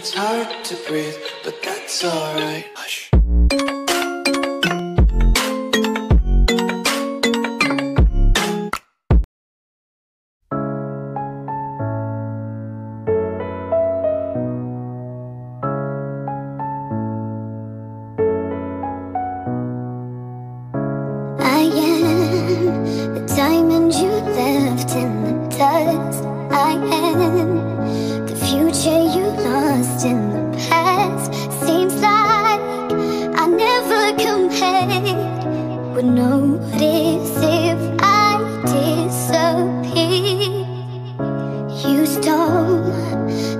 It's hard to breathe, but that's alright. Hush. I am the diamond you left in the dust. I am lost in the past. Seems like I never compared. Would notice if I disappear. You stole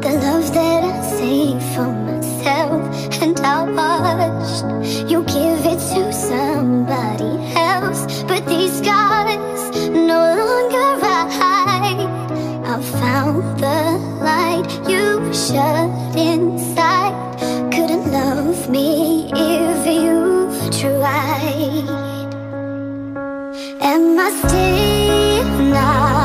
the love that I saved for myself, and I watched you give it to somebody else. But these scars no longer hide I found the light you shut Am I still not